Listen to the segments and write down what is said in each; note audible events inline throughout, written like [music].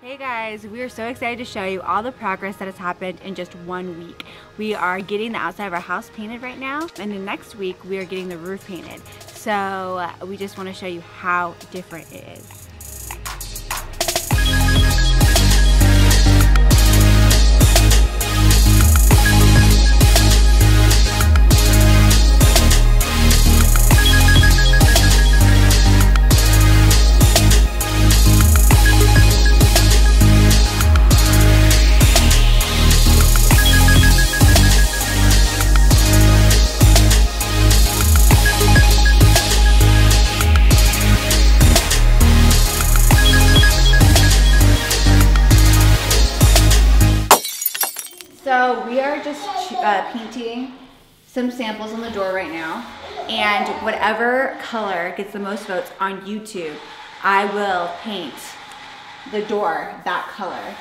Hey guys, we are so excited to show you all the progress that has happened in just one week. We are getting the outside of our house painted right now, and the next week we are getting the roof painted. So uh, we just want to show you how different it is. So we are just uh, painting some samples on the door right now. And whatever color gets the most votes on YouTube, I will paint the door that color.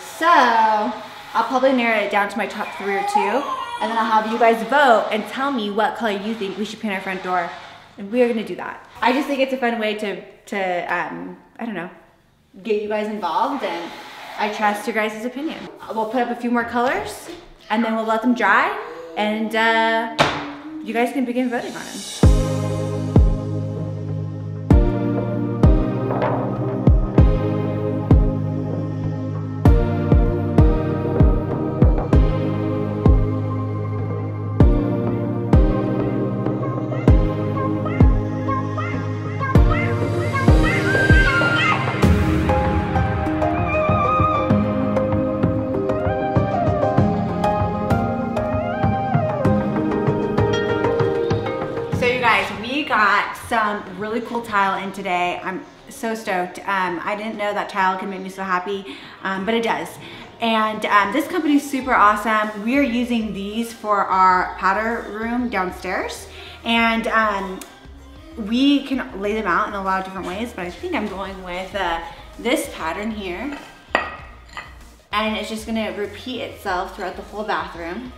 So I'll probably narrow it down to my top three or two. And then I'll have you guys vote and tell me what color you think we should paint our front door. And we are gonna do that. I just think it's a fun way to, to um, I don't know, get you guys involved and I trust your guys' opinion. We'll put up a few more colors and then we'll let them dry and uh, you guys can begin voting on them. Got some really cool tile in today. I'm so stoked. Um, I didn't know that tile can make me so happy, um, but it does. And um, this company is super awesome. We are using these for our powder room downstairs. And um, we can lay them out in a lot of different ways, but I think I'm going with uh, this pattern here. And it's just gonna repeat itself throughout the whole bathroom.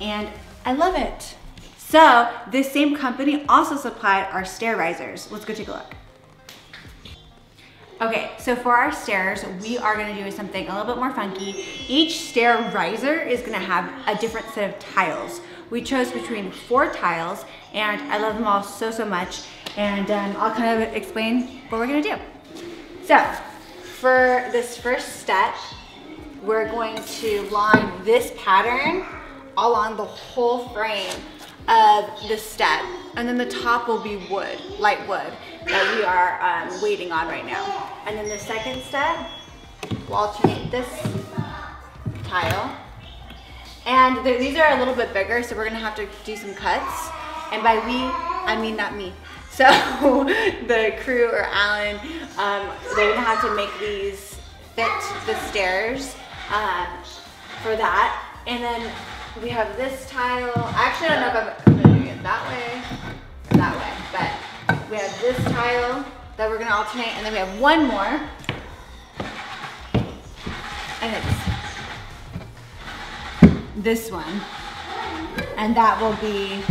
And I love it. So this same company also supplied our stair risers. Let's go take a look. Okay, so for our stairs, we are gonna do something a little bit more funky. Each stair riser is gonna have a different set of tiles. We chose between four tiles and I love them all so, so much. And um, I'll kind of explain what we're gonna do. So for this first step, we're going to line this pattern along the whole frame of the step. And then the top will be wood, light wood, that we are um, waiting on right now. And then the second step, we'll alternate this tile. And these are a little bit bigger, so we're gonna have to do some cuts. And by we, I mean not me. [laughs] So the crew or Alan, um, they're gonna have to make these fit the stairs um, for that. And then we have this tile. I actually don't know if I'm gonna do it that way or that way, but we have this tile that we're gonna alternate, and then we have one more, and it's this one, and that will be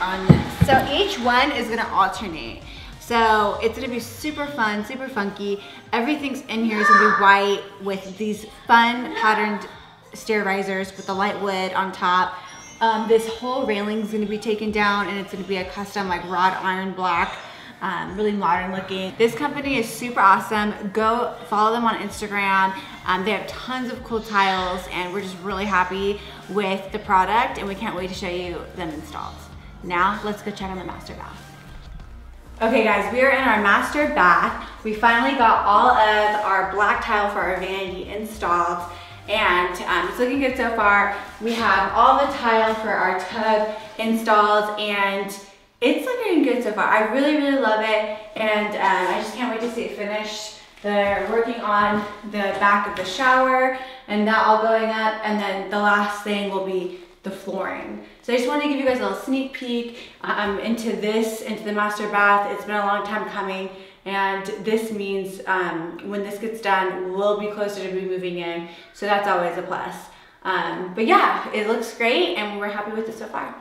on this. So each one is gonna alternate. So it's gonna be super fun, super funky. Everything's in here is gonna be white with these fun patterned stair risers with the light wood on top. Um, this whole railing is going to be taken down and it's going to be a custom like wrought iron black. Um, really modern looking. This company is super awesome. Go follow them on Instagram. Um, they have tons of cool tiles and we're just really happy with the product and we can't wait to show you them installed. Now let's go check on the master bath. Okay guys, we are in our master bath. We finally got all of our black tile for our vanity installed and um, it's looking good so far. We have all the tile for our tub installed and it's looking good so far. I really, really love it and um, I just can't wait to see it finished. They're working on the back of the shower and that all going up and then the last thing will be the flooring. So I just wanted to give you guys a little sneak peek um, into this, into the master bath. It's been a long time coming and this means um, when this gets done, we'll be closer to be moving in. So that's always a plus. Um, but yeah, it looks great and we're happy with it so far.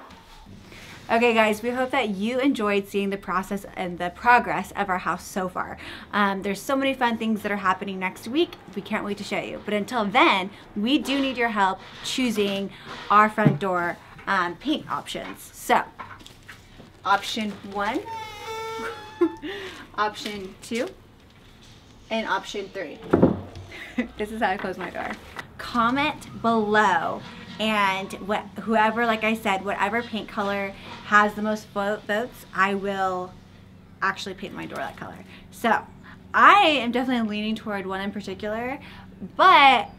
Okay guys, we hope that you enjoyed seeing the process and the progress of our house so far. Um, there's so many fun things that are happening next week. We can't wait to show you. But until then, we do need your help choosing our front door um, paint options. So, option one, option two, and option three. [laughs] this is how I close my door. Comment below and what whoever like I said whatever paint color has the most votes I will actually paint my door that color so I am definitely leaning toward one in particular but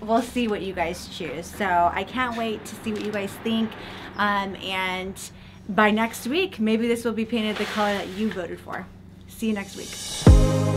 we'll see what you guys choose so I can't wait to see what you guys think um, and by next week maybe this will be painted the color that you voted for. See you next week